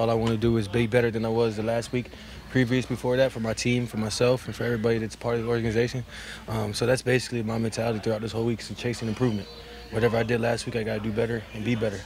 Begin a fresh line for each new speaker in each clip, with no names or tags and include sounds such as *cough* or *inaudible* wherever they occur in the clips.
All I want to do is be better than I was the last week, previous before that, for my team, for myself, and for everybody that's part of the organization. Um, so that's basically my mentality throughout this whole week, is chasing improvement. Whatever I did last week, I got to do better and be better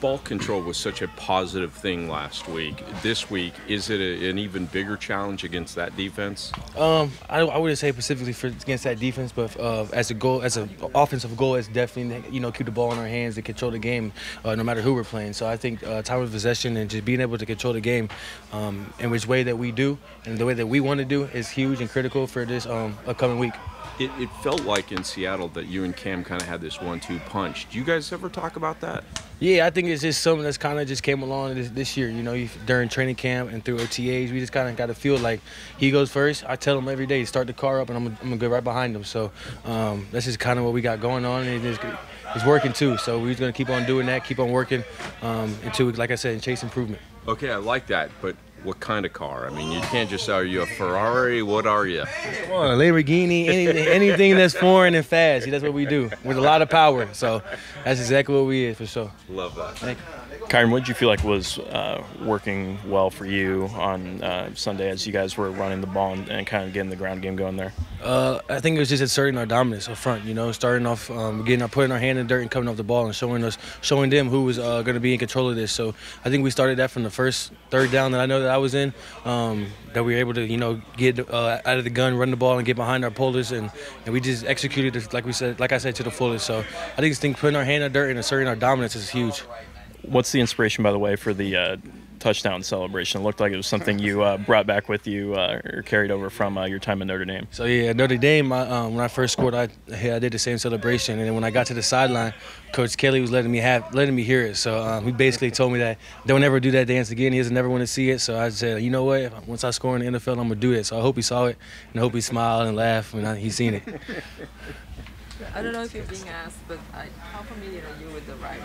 ball control was such a positive thing last week. This week, is it a, an even bigger challenge against that defense?
Um, I, I, wouldn't say specifically for against that defense, but uh, as a goal, as an offensive goal, it's definitely you know keep the ball in our hands and control the game, uh, no matter who we're playing. So I think uh, time of possession and just being able to control the game um, in which way that we do and the way that we want to do is huge and critical for this um, upcoming week.
It, it felt like in Seattle that you and Cam kind of had this one-two punch. Do you guys ever talk about that?
Yeah, I think it's just something that's kind of just came along this, this year. You know, during training camp and through OTAs, we just kind of got to feel like he goes first. I tell him every day, start the car up, and I'm, I'm gonna go right behind him. So um, that's just kind of what we got going on, and it's, it's working too. So we're just gonna keep on doing that, keep on working um, until, like I said, chase improvement.
Okay, I like that, but what kind of car? I mean, you can't just say, are you a Ferrari? What are you?
Well, a Lamborghini, anything, anything that's foreign and fast. That's what we do with a lot of power. So that's exactly what we is for sure.
Love that.
Thank you.
Kyren, what did you feel like was uh, working well for you on uh, Sunday as you guys were running the ball and, and, kind of getting the ground game going there?
Uh, I think it was just asserting our dominance up front. You know, starting off, um, getting our putting our hand in the dirt and coming off the ball and showing us, showing them who was uh, going to be in control of this. So I think we started that from the first third down that I know that I was in. Um, that we were able to, you know, get uh, out of the gun, run the ball, and get behind our pullers, and, and we just executed it like we said, like I said, to the fullest. So I think this thing putting our hand in the dirt and asserting our dominance is huge.
What's the inspiration, by the way, for the uh, touchdown celebration? It looked like it was something you uh, brought back with you uh, or carried over from uh, your time at Notre Dame.
So yeah, Notre Dame. I, um, when I first scored, I I did the same celebration, and then when I got to the sideline, Coach Kelly was letting me have letting me hear it. So um, he basically told me that don't ever do that dance again. He doesn't never want to see it. So I said, you know what? Once I score in the NFL, I'm gonna do it. So I hope he saw it, and I hope he smiled and laughed when I, he seen it. *laughs*
I don't know if you're being asked, but I, how familiar are you with the rivalry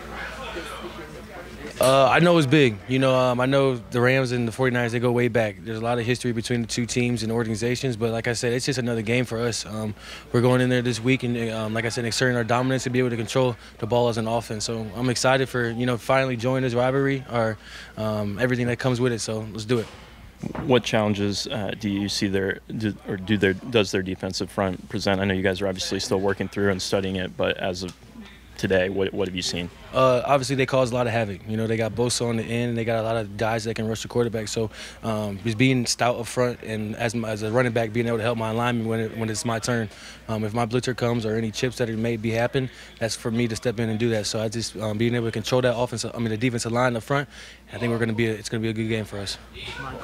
uh, I know it's big. You know, um, I know the Rams and the 49ers, they go way back. There's a lot of history between the two teams and organizations, but like I said, it's just another game for us. Um, we're going in there this week and, um, like I said, exerting our dominance to be able to control the ball as an offense. So I'm excited for, you know, finally joining this rivalry or um, everything that comes with it. So let's do it.
What challenges uh, do you see there, do, or do their does their defensive front present? I know you guys are obviously still working through and studying it, but as of today, what, what have you seen?
Uh, obviously, they cause a lot of havoc. You know, they got Bosa on the end, and they got a lot of guys that can rush the quarterback. So, um, just being stout up front and as, as a running back, being able to help my alignment when, it, when it's my turn. Um, if my blitzer comes or any chips that may be happen, that's for me to step in and do that. So I just um, being able to control that offense, I mean the defensive line up front. I think we're going to be a, it's going to be a good game for us.